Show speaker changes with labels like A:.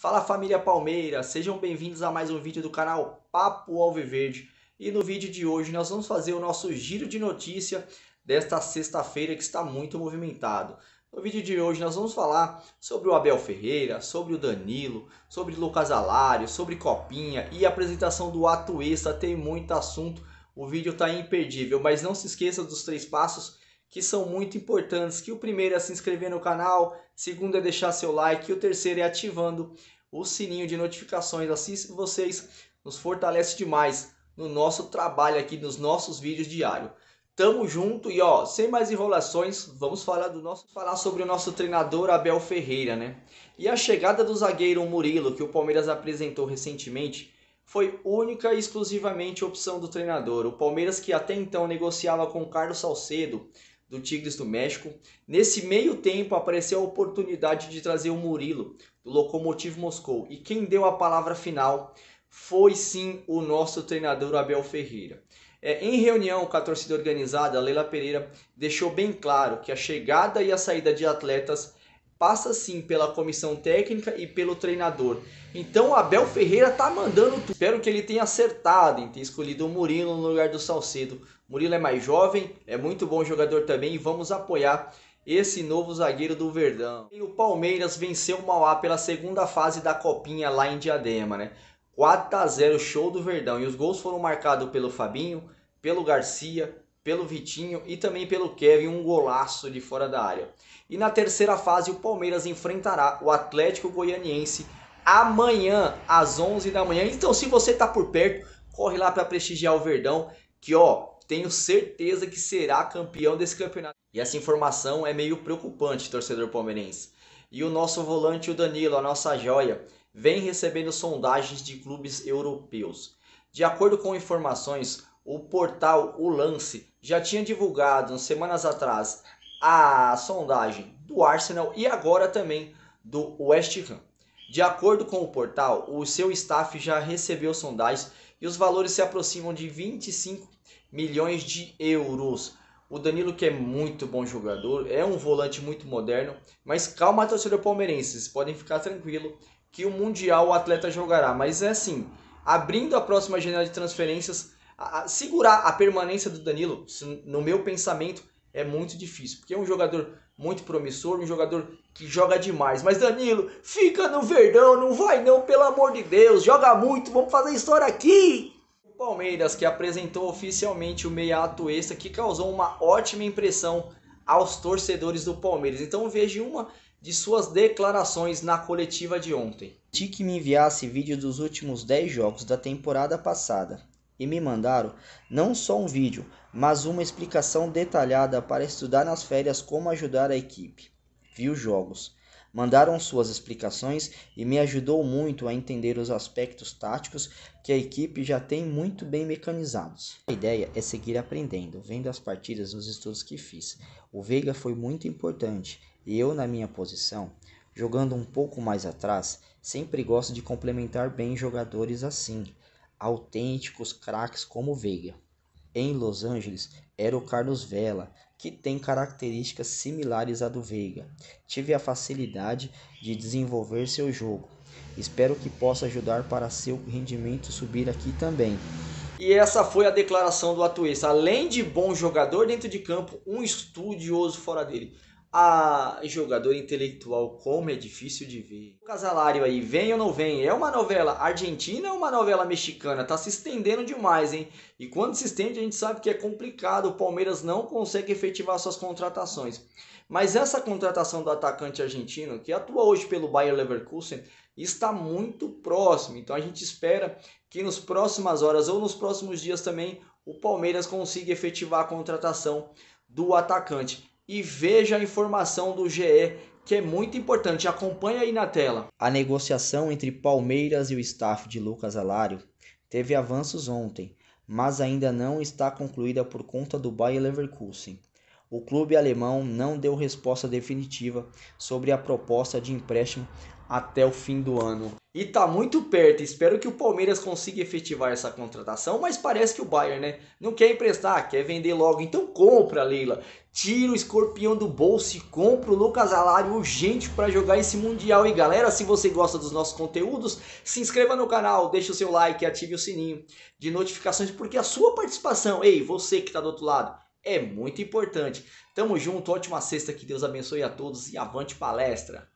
A: Fala família Palmeiras, sejam bem-vindos a mais um vídeo do canal Papo Alviverde. E no vídeo de hoje nós vamos fazer o nosso giro de notícia desta sexta-feira que está muito movimentado. No vídeo de hoje nós vamos falar sobre o Abel Ferreira, sobre o Danilo, sobre Lucas Alário, sobre Copinha e a apresentação do ato extra, tem muito assunto. O vídeo está imperdível, mas não se esqueça dos três passos que são muito importantes, que o primeiro é se inscrever no canal, segundo é deixar seu like e o terceiro é ativando o sininho de notificações. Assim vocês nos fortalece demais no nosso trabalho aqui, nos nossos vídeos diários. Tamo junto e ó, sem mais enrolações, vamos falar do nosso falar sobre o nosso treinador Abel Ferreira, né? E a chegada do zagueiro Murilo, que o Palmeiras apresentou recentemente, foi única e exclusivamente opção do treinador. O Palmeiras que até então negociava com Carlos Salcedo, do Tigres do México. Nesse meio tempo apareceu a oportunidade de trazer o Murilo, do Lokomotiv Moscou. E quem deu a palavra final foi sim o nosso treinador Abel Ferreira. É, em reunião com a torcida organizada, Leila Pereira deixou bem claro que a chegada e a saída de atletas passa sim pela comissão técnica e pelo treinador. Então o Abel Ferreira tá mandando tudo. Espero que ele tenha acertado em ter escolhido o Murilo no lugar do Salcedo. Murilo é mais jovem, é muito bom jogador também e vamos apoiar esse novo zagueiro do Verdão. E o Palmeiras venceu o Mauá pela segunda fase da Copinha lá em Diadema, né? 4 a 0 show do Verdão. E os gols foram marcados pelo Fabinho, pelo Garcia, pelo Vitinho e também pelo Kevin, um golaço de fora da área. E na terceira fase o Palmeiras enfrentará o Atlético Goianiense amanhã às 11 da manhã. Então se você tá por perto, corre lá para prestigiar o Verdão, que ó, tenho certeza que será campeão desse campeonato. E essa informação é meio preocupante, torcedor palmeirense. E o nosso volante, o Danilo, a nossa joia, vem recebendo sondagens de clubes europeus. De acordo com informações, o portal O Lance já tinha divulgado semanas atrás a sondagem do Arsenal e agora também do West Ham. De acordo com o portal, o seu staff já recebeu sondagens e os valores se aproximam de 25 milhões de euros. O Danilo, que é muito bom jogador, é um volante muito moderno, mas calma, torcedor palmeirense, vocês podem ficar tranquilo que o Mundial o atleta jogará. Mas é assim, abrindo a próxima janela de transferências, a, a, segurar a permanência do Danilo, no meu pensamento, é muito difícil, porque é um jogador muito promissor, um jogador que joga demais. Mas Danilo, fica no Verdão, não vai não, pelo amor de Deus, joga muito, vamos fazer história aqui. Palmeiras, que apresentou oficialmente o meia Atuesta, que causou uma ótima impressão aos torcedores do Palmeiras. Então veja uma de suas declarações na coletiva de ontem.
B: Pedi que me enviasse vídeo dos últimos 10 jogos da temporada passada e me mandaram não só um vídeo, mas uma explicação detalhada para estudar nas férias como ajudar a equipe. Vi os jogos mandaram suas explicações e me ajudou muito a entender os aspectos táticos que a equipe já tem muito bem mecanizados. A ideia é seguir aprendendo, vendo as partidas nos estudos que fiz. O Veiga foi muito importante e eu, na minha posição, jogando um pouco mais atrás, sempre gosto de complementar bem jogadores assim, autênticos craques como o Veiga. Em Los Angeles era o Carlos Vela, que tem características similares à do Veiga. Tive a facilidade de desenvolver seu jogo. Espero que possa ajudar para seu rendimento subir aqui também.
A: E essa foi a declaração do Atuesta. Além de bom jogador dentro de campo, um estudioso fora dele a jogador intelectual, como é difícil de ver. O Casalário aí, vem ou não vem? É uma novela argentina ou uma novela mexicana? Tá se estendendo demais, hein? E quando se estende, a gente sabe que é complicado. O Palmeiras não consegue efetivar suas contratações. Mas essa contratação do atacante argentino, que atua hoje pelo Bayer Leverkusen, está muito próximo. Então a gente espera que nos próximas horas ou nos próximos dias também o Palmeiras consiga efetivar a contratação do atacante e veja a informação do GE, que é muito importante. Acompanhe aí na tela.
B: A negociação entre Palmeiras e o staff de Lucas Alário teve avanços ontem, mas ainda não está concluída por conta do Bayer Leverkusen. O clube alemão não deu resposta definitiva sobre a proposta de empréstimo
A: até o fim do ano. E tá muito perto, espero que o Palmeiras consiga efetivar essa contratação, mas parece que o Bayern, né, não quer emprestar, quer vender logo. Então compra, Leila. Tira o escorpião do bolso e compra o Lucas Alário urgente para jogar esse Mundial. E galera, se você gosta dos nossos conteúdos, se inscreva no canal, deixe o seu like e ative o sininho de notificações, porque a sua participação, ei, você que tá do outro lado, é muito importante. Tamo junto, ótima sexta, que Deus abençoe a todos e avante palestra!